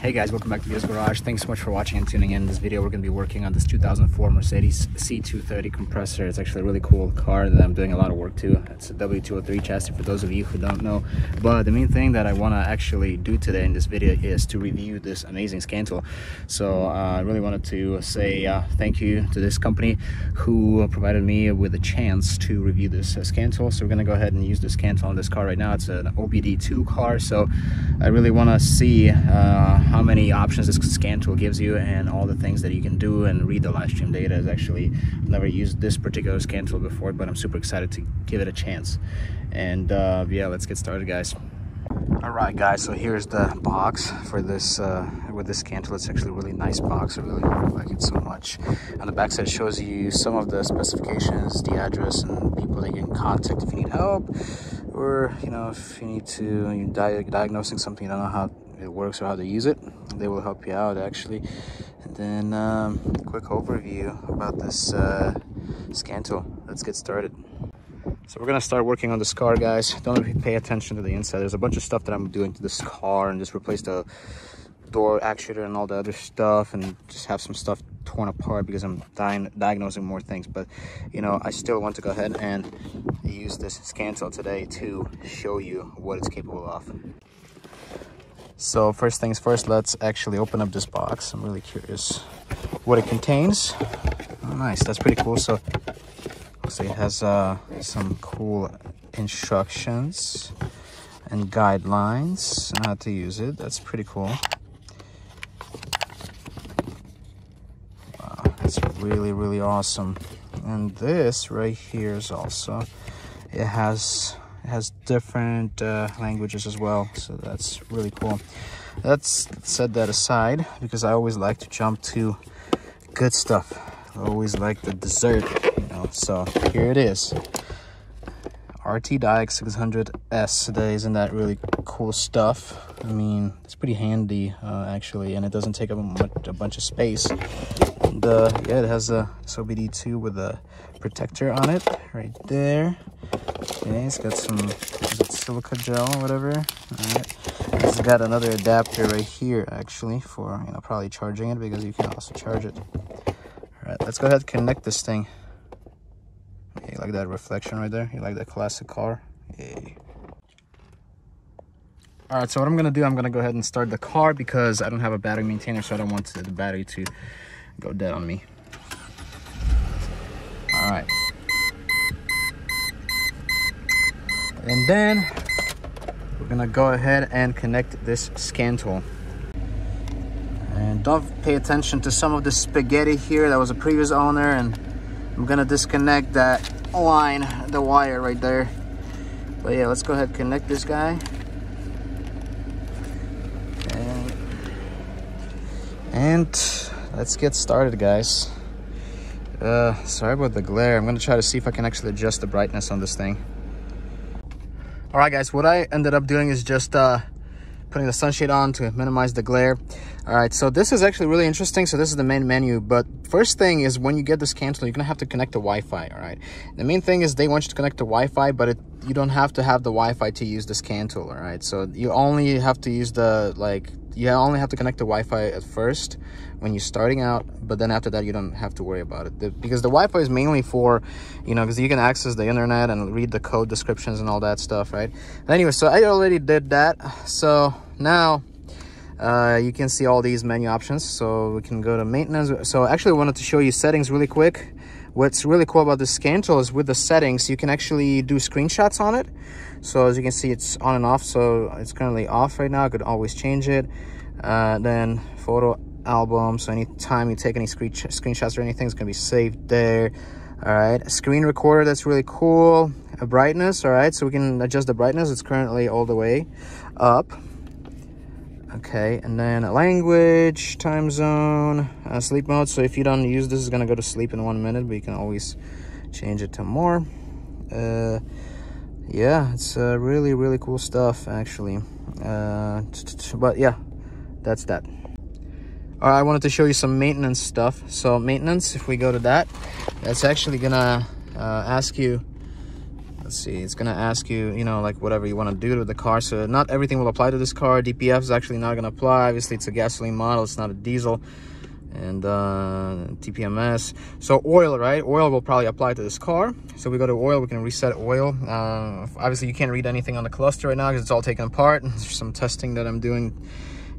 Hey guys, welcome back to Gears Garage. Thanks so much for watching and tuning in. In this video, we're going to be working on this 2004 Mercedes C230 compressor. It's actually a really cool car that I'm doing a lot of work to. It's a W203 chassis for those of you who don't know. But the main thing that I want to actually do today in this video is to review this amazing scan tool. So uh, I really wanted to say uh, thank you to this company who provided me with a chance to review this uh, scan tool. So we're going to go ahead and use scan tool on this car right now. It's an OBD2 car. So I really want to see uh, how many options this scan tool gives you and all the things that you can do and read the live stream data is actually I've never used this particular scan tool before but I'm super excited to give it a chance. And uh, yeah let's get started guys. All right guys so here's the box for this uh, with this scan tool. It's actually a really nice box. I really like it so much. On the back side shows you some of the specifications the address and people that you can contact if you need help or you know if you need to you're di diagnosing something you don't know how it works or how to use it. They will help you out actually. And then um, quick overview about this uh, scan tool let's get started. So we're gonna start working on this car guys. Don't pay attention to the inside. There's a bunch of stuff that i'm doing to this car and just replace the door actuator and all the other stuff and just have some stuff torn apart because i'm diagnosing more things. But you know i still want to go ahead and use this scan tool today to show you what it's capable of so first things first, let's actually open up this box. I'm really curious what it contains. Oh, nice, that's pretty cool. So, so it has uh, some cool instructions and guidelines on how to use it. That's pretty cool. Wow, that's really, really awesome. And this right here is also, it has has different uh, languages as well so that's really cool. Let's set that aside because I always like to jump to good stuff. I always like the dessert you know so here it is. ArtiDiag 600S today isn't that really cool stuff? I mean it's pretty handy uh, actually and it doesn't take up a, a bunch of space. And uh, yeah it has a OBD2 with a protector on it right there Okay, it's got some silica gel or whatever. All right. It's got another adapter right here actually for you know probably charging it because you can also charge it. All right, let's go ahead and connect this thing. Okay, you like that reflection right there? You like that classic car? Yay. All right, so what I'm gonna do, I'm gonna go ahead and start the car because I don't have a battery maintainer, so I don't want the battery to go dead on me. All right. And then we're gonna go ahead and connect this scan tool. And don't pay attention to some of the spaghetti here. That was a previous owner and I'm gonna disconnect that line, the wire right there. But yeah, let's go ahead and connect this guy. And, and let's get started, guys. Uh, sorry about the glare. I'm gonna try to see if I can actually adjust the brightness on this thing all right guys what i ended up doing is just uh putting the sunshade on to minimize the glare. All right so this is actually really interesting. So this is the main menu but first thing is when you get this scan tool you're gonna have to connect to wi-fi all right? The main thing is they want you to connect to wi-fi but it you don't have to have the wi-fi to use the scan tool all right? So you only have to use the like you only have to connect to Wi-Fi at first when you're starting out, but then after that, you don't have to worry about it. The, because the Wi-Fi is mainly for, you know, because you can access the internet and read the code descriptions and all that stuff, right? Anyway, so I already did that. So now uh, you can see all these menu options. So we can go to maintenance. So actually I wanted to show you settings really quick. What's really cool about this scan tool is with the settings, you can actually do screenshots on it. So as you can see, it's on and off. So it's currently off right now. I could always change it. Uh, then photo album. So anytime you take any screen screenshots or anything, it's gonna be saved there. All right, screen recorder, that's really cool. A brightness, all right, so we can adjust the brightness. It's currently all the way up. Okay, and then a language, time zone, uh, sleep mode. So if you don't use this, it's gonna go to sleep in one minute, but you can always change it to more. Uh, yeah it's uh, really really cool stuff actually uh, but yeah that's that all right i wanted to show you some maintenance stuff so maintenance if we go to that that's actually gonna uh, ask you let's see it's gonna ask you you know like whatever you want to do to the car. So not everything will apply to this car. Dpf is actually not gonna apply. Obviously it's a gasoline model it's not a diesel. And uh tpms so oil right? Oil will probably apply to this car. So we go to oil we can reset oil. Uh obviously you can't read anything on the cluster right now because it's all taken apart. There's some testing that i'm doing.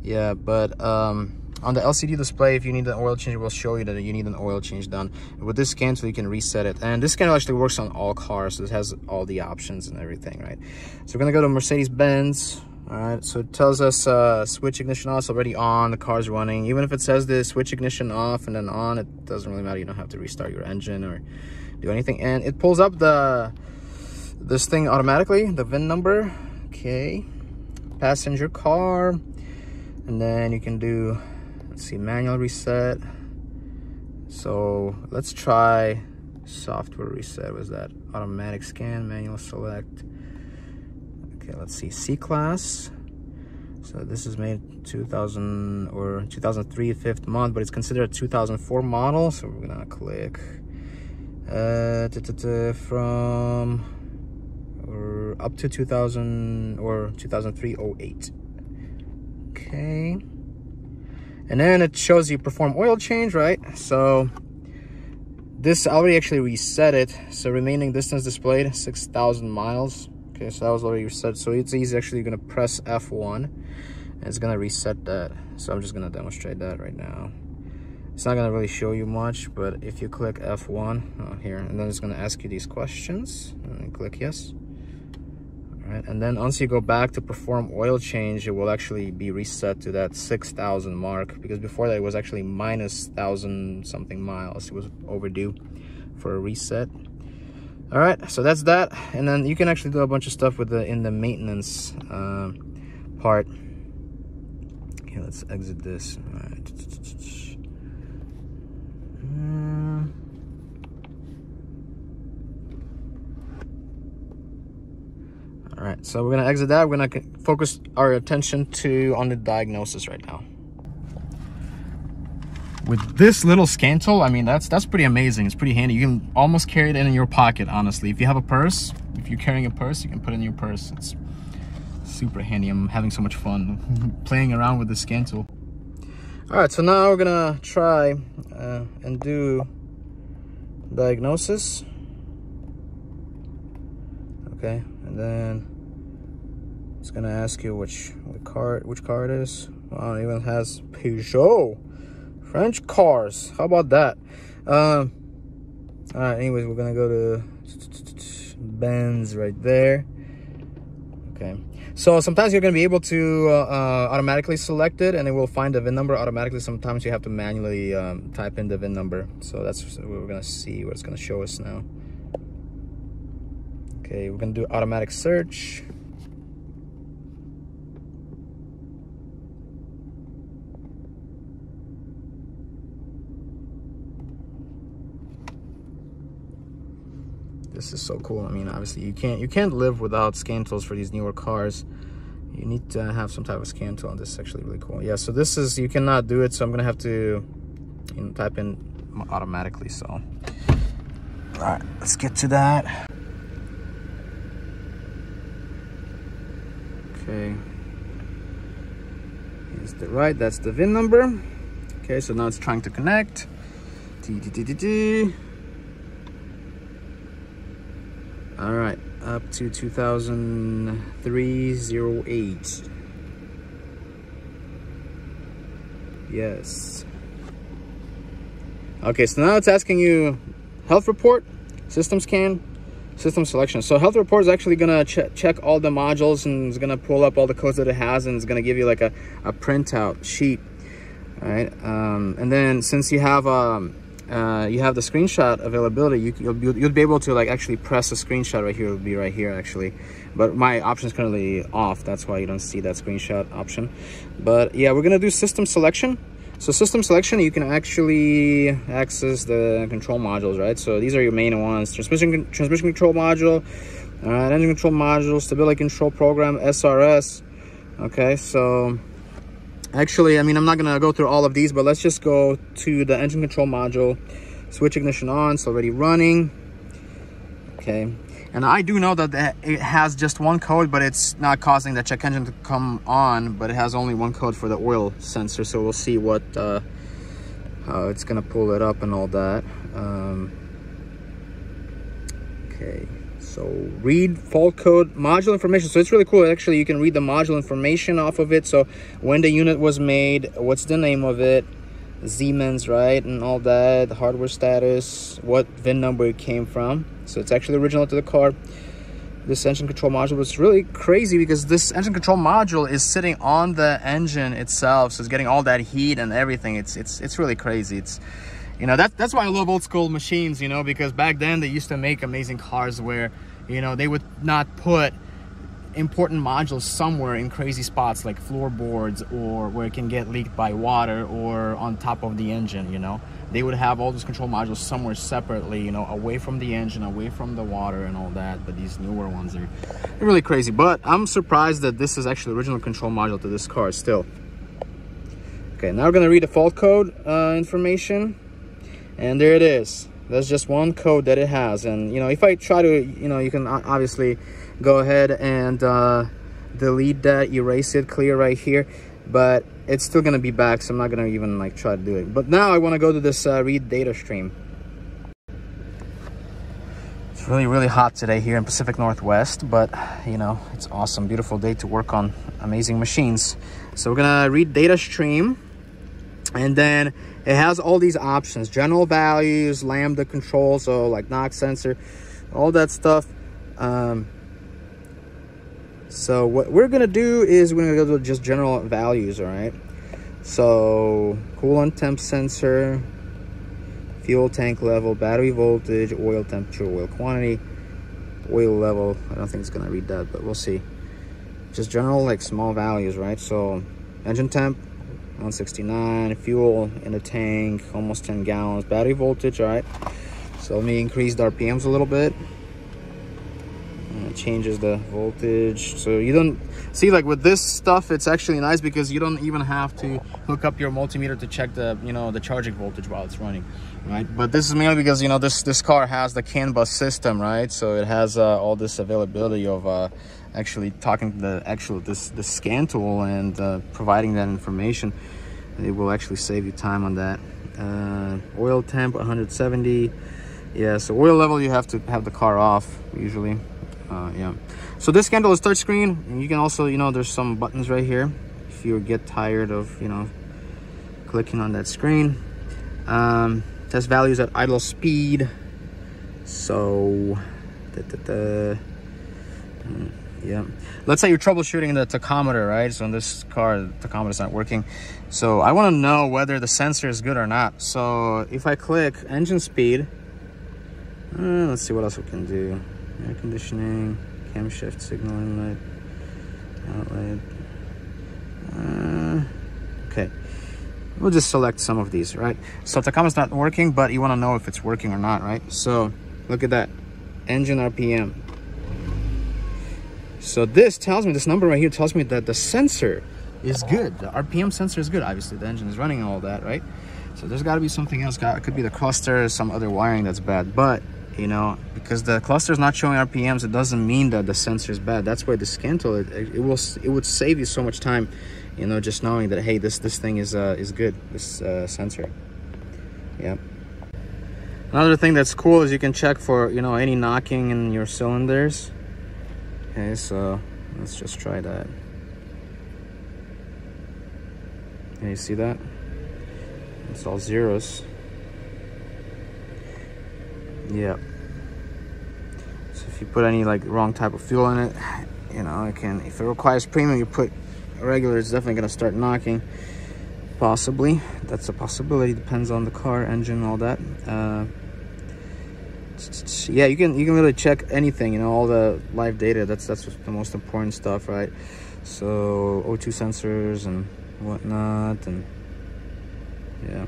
Yeah but um on the LCD display, if you need an oil change, it will show you that you need an oil change done. With this scan tool, you can reset it. And this scan actually works on all cars, so it has all the options and everything, right? So we're gonna go to Mercedes-Benz. All right, so it tells us uh, switch ignition off, it's already on, the car's running. Even if it says this switch ignition off and then on, it doesn't really matter. You don't have to restart your engine or do anything. And it pulls up the this thing automatically, the VIN number. Okay, passenger car. And then you can do let's see manual reset. So let's try software reset. Was that automatic scan manual select? Okay let's see c class. So this is made 2000 or 2003 fifth month but it's considered a 2004 model so we're gonna click uh, from or up to 2000 or 2003 08 okay and then it shows you perform oil change right? So this already actually reset it. So remaining distance displayed 6,000 miles. Okay so that was already reset. So it's easy. Actually you're gonna press F1 and it's gonna reset that. So I'm just gonna demonstrate that right now. It's not gonna really show you much but if you click F1 oh, here and then it's gonna ask you these questions. And click yes right? And then once you go back to perform oil change it will actually be reset to that 6,000 mark because before that it was actually minus thousand something miles. It was overdue for a reset. All right so that's that. And then you can actually do a bunch of stuff with the in the maintenance uh, part. Okay let's exit this. All right All right, so we're gonna exit that. We're gonna focus our attention to on the diagnosis right now. With this little scan tool, I mean, that's that's pretty amazing. It's pretty handy. You can almost carry it in your pocket, honestly. If you have a purse, if you're carrying a purse, you can put it in your purse. It's super handy. I'm having so much fun playing around with the tool. All right, so now we're gonna try uh, and do diagnosis. Okay, and then it's gonna ask you which, which car which car it is. Wow, it even has Peugeot. French cars. How about that? Um all right, anyways, we're gonna go to Benz right there. Okay. So sometimes you're going to be able to uh, uh, automatically select it and it will find the VIN number automatically. Sometimes you have to manually um, type in the VIN number. So that's what we're going to see what it's going to show us now. Okay, we're gonna do automatic search. This is so cool. I mean, obviously you can't you can't live without scan tools for these newer cars. You need to have some type of scan tool. This is actually really cool. Yeah, so this is you cannot do it, so I'm gonna have to you know, type in automatically. So, all right, let's get to that. okay here's the right that's the VIN number okay so now it's trying to connect all right up to 2003 yes okay so now it's asking you health report system scan system selection. So health report is actually gonna ch check all the modules and it's gonna pull up all the codes that it has and it's gonna give you like a, a printout sheet. All right, um, and then since you have um, uh, you have the screenshot availability, you, you'll, you'll be able to like actually press a screenshot right here. It'll be right here actually, but my option is currently off. That's why you don't see that screenshot option. But yeah, we're gonna do system selection. So system selection, you can actually access the control modules, right? So these are your main ones. Transmission, transmission control module, uh, engine control module, stability control program, SRS. Okay, so actually, I mean, I'm not gonna go through all of these, but let's just go to the engine control module. Switch ignition on, it's already running. Okay, And I do know that it has just one code, but it's not causing the check engine to come on, but it has only one code for the oil sensor. So we'll see what, uh, how it's gonna pull it up and all that. Um, okay, so read fault code module information. So it's really cool. Actually, you can read the module information off of it. So when the unit was made, what's the name of it, Siemens, right, and all that, the hardware status, what VIN number it came from. So it's actually original to the car. This engine control module was really crazy because this engine control module is sitting on the engine itself, so it's getting all that heat and everything. It's it's it's really crazy. It's you know that that's why I love old school machines, you know, because back then they used to make amazing cars where you know they would not put important modules somewhere in crazy spots like floorboards or where it can get leaked by water or on top of the engine you know. They would have all those control modules somewhere separately you know away from the engine away from the water and all that but these newer ones are really crazy. But i'm surprised that this is actually the original control module to this car still. Okay now we're going to read the fault code uh, information and there it is. That's just one code that it has. And you know if i try to you know you can obviously go ahead and uh, delete that erase it clear right here. But it's still gonna be back so i'm not gonna even like try to do it. But now i want to go to this uh, read data stream. It's really really hot today here in pacific northwest but you know it's awesome. Beautiful day to work on. Amazing machines. So we're gonna read data stream and then it has all these options general values lambda control so like knock sensor all that stuff. Um, so what we're gonna do is we're gonna go to just general values all right? So coolant temp sensor fuel tank level battery voltage oil temperature oil quantity oil level i don't think it's gonna read that but we'll see. Just general like small values right? So engine temp 169 fuel in the tank almost 10 gallons. Battery voltage all right. So let me increase the rpms a little bit. It changes the voltage. So you don't see like with this stuff it's actually nice because you don't even have to hook up your multimeter to check the you know the charging voltage while it's running right? But this is mainly because you know this this car has the CAN bus system right? So it has uh, all this availability of uh, actually talking to the actual this the scan tool and uh, providing that information. It will actually save you time on that. Uh, oil temp 170 yeah so oil level you have to have the car off usually. Uh, yeah. So this scan tool is touchscreen and you can also you know there's some buttons right here. If you get tired of you know clicking on that screen. Um, test values at idle speed. So da, da, da. Yeah let's say you're troubleshooting the tachometer right so in this car the tachometer is not working so i want to know whether the sensor is good or not so if i click engine speed uh, let's see what else we can do air conditioning, camshaft signal inlet, outlet. Uh, okay, we'll just select some of these, right? So is not working, but you want to know if it's working or not, right? So look at that, engine RPM. So this tells me, this number right here tells me that the sensor is good. The RPM sensor is good. Obviously, the engine is running all that, right? So there's got to be something else. It could be the cluster, some other wiring that's bad. But you know because the cluster is not showing rpms it doesn't mean that the sensor is bad that's why the scan tool it, it will it would save you so much time you know just knowing that hey this this thing is uh is good this uh sensor yeah another thing that's cool is you can check for you know any knocking in your cylinders okay so let's just try that. Can you see that? It's all zeros. Yeah. So if you put any like wrong type of fuel in it you know it can if it requires premium you put regular it's definitely to start knocking. Possibly. That's a possibility. Depends on the car engine all that. Uh, yeah you can you can really check anything you know all the live data. That's that's the most important stuff right? So o2 sensors and whatnot and yeah.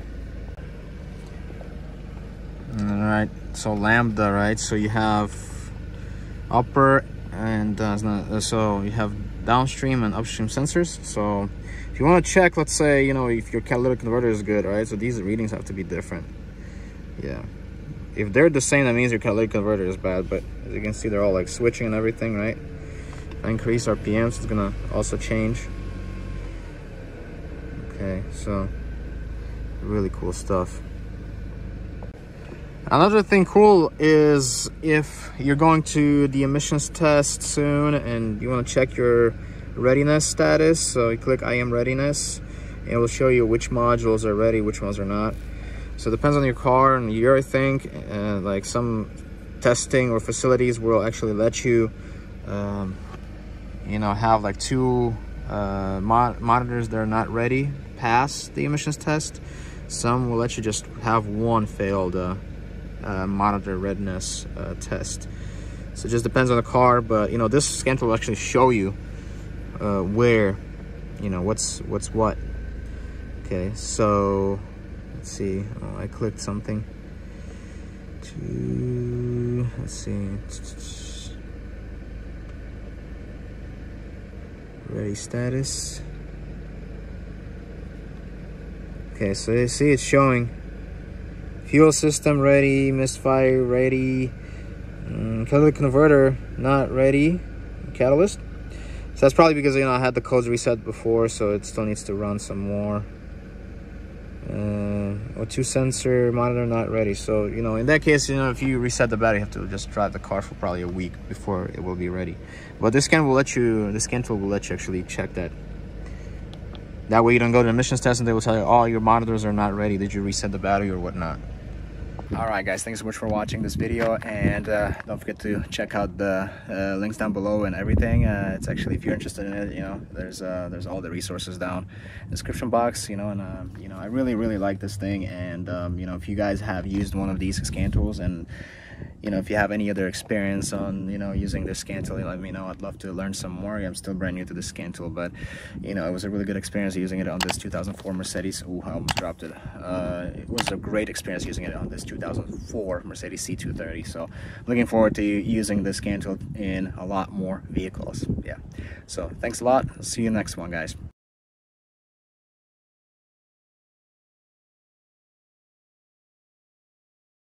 All right so lambda right? So you have upper and uh, uh, so you have downstream and upstream sensors. So if you want to check let's say you know if your catalytic converter is good right? So these readings have to be different. Yeah if they're the same that means your catalytic converter is bad but as you can see they're all like switching and everything right? I increase RPMs it's gonna also change. Okay so really cool stuff. Another thing cool is if you're going to the emissions test soon and you want to check your readiness status so you click I/M readiness and it will show you which modules are ready which ones are not so it depends on your car and year I think. And like some testing or facilities will actually let you um, you know have like two uh, mo monitors that are not ready pass the emissions test. Some will let you just have one failed uh, uh, monitor readiness uh, test. So it just depends on the car but you know this scan tool will actually show you uh, where you know what's what's what. Okay so let's see. Oh, I clicked something. To let's see. Ready status. Okay so you see it's showing. Fuel system ready misfire ready. Um, catalytic converter not ready. Catalyst. So that's probably because you know I had the codes reset before so it still needs to run some more uh, O2 sensor monitor not ready. So you know in that case you know if you reset the battery you have to just drive the car for probably a week before it will be ready. But this scan will let you this scan tool will let you actually check that. That way you don't go to the emissions test and they will tell you oh your monitors are not ready. Did you reset the battery or whatnot all right guys thanks so much for watching this video and uh, don't forget to check out the uh, links down below and everything. Uh, it's actually if you're interested in it you know there's uh, there's all the resources down in description box you know and uh, you know I really really like this thing and um, you know if you guys have used one of these scan tools and you know if you have any other experience on you know using this scan tool let me know. I'd love to learn some more. I'm still brand new to the scan tool but you know it was a really good experience using it on this 2004 mercedes. Oh i almost dropped it. Uh, it was a great experience using it on this 2004 mercedes c230 so looking forward to using this scan tool in a lot more vehicles. Yeah. So thanks a lot. See you next one guys